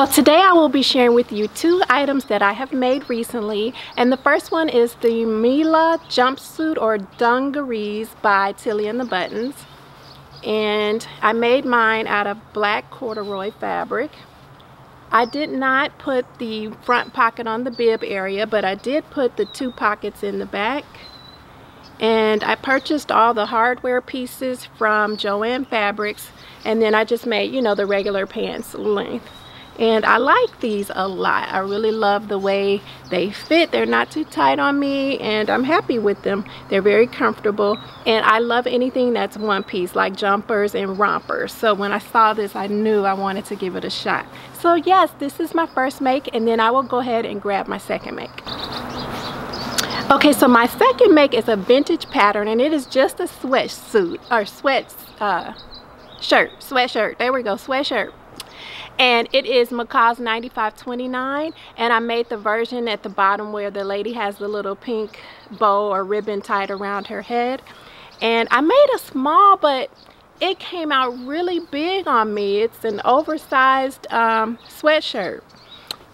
So today I will be sharing with you two items that I have made recently and the first one is the Mila jumpsuit or dungarees by Tilly and the Buttons and I made mine out of black corduroy fabric. I did not put the front pocket on the bib area but I did put the two pockets in the back and I purchased all the hardware pieces from Joann Fabrics and then I just made you know the regular pants length and I like these a lot. I really love the way they fit. They're not too tight on me and I'm happy with them. They're very comfortable and I love anything that's one piece like jumpers and rompers. So when I saw this I knew I wanted to give it a shot. So yes this is my first make and then I will go ahead and grab my second make. Okay, so my second make is a vintage pattern and it is just a sweatsuit or sweat uh, shirt, sweatshirt. There we go, sweatshirt and it is McCall's 9529 and I made the version at the bottom where the lady has the little pink bow or ribbon tied around her head. And I made a small but it came out really big on me. It's an oversized um, sweatshirt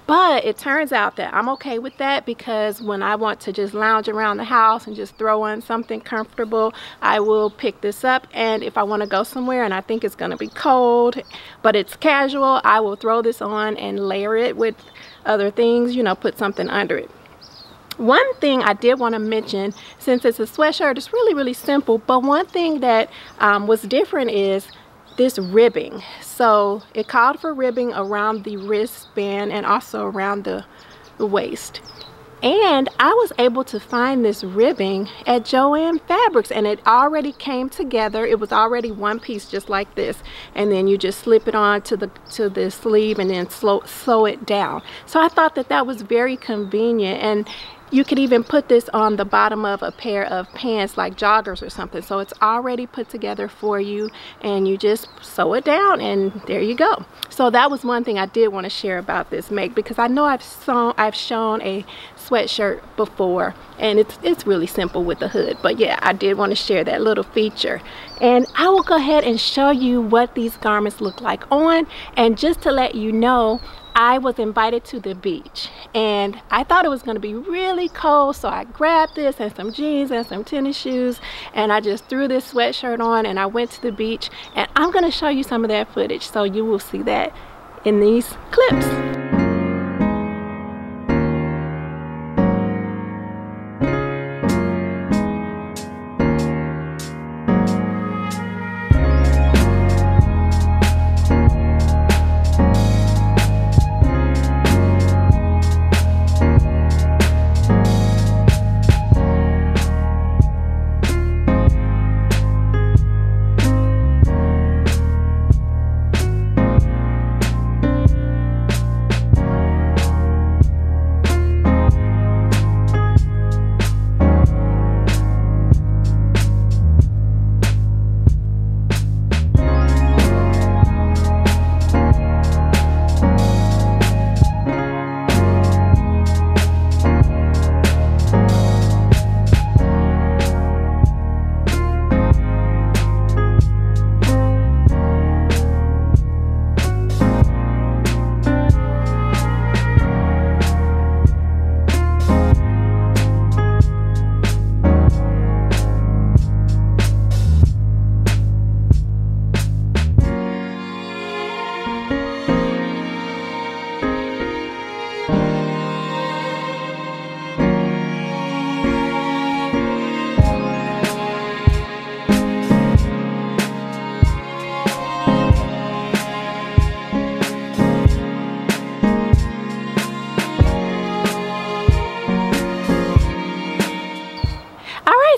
but it turns out that I'm okay with that because when I want to just lounge around the house and just throw on something comfortable, I will pick this up. And if I want to go somewhere and I think it's going to be cold, but it's casual, I will throw this on and layer it with other things, you know, put something under it. One thing I did want to mention, since it's a sweatshirt, it's really, really simple. But one thing that um, was different is this ribbing. So it called for ribbing around the wristband and also around the, waist. And I was able to find this ribbing at Joann Fabrics and it already came together. It was already one piece just like this. And then you just slip it on to the to the sleeve and then slow, sew it down. So I thought that that was very convenient and you could even put this on the bottom of a pair of pants like joggers or something. So it's already put together for you and you just sew it down and there you go. So that was one thing I did want to share about this make because I know I've sewn, I've shown a sweatshirt before and it's, it's really simple with the hood. But yeah, I did want to share that little feature. And I will go ahead and show you what these garments look like on and just to let you know I was invited to the beach and I thought it was going to be really cold so I grabbed this and some jeans and some tennis shoes and I just threw this sweatshirt on and I went to the beach and I'm going to show you some of that footage so you will see that in these clips.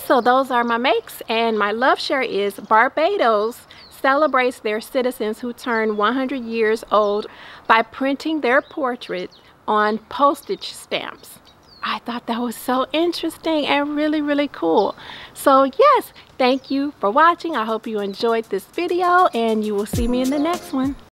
So those are my makes and my love share is Barbados celebrates their citizens who turn 100 years old by printing their portrait on postage stamps. I thought that was so interesting and really, really cool. So yes, thank you for watching. I hope you enjoyed this video and you will see me in the next one.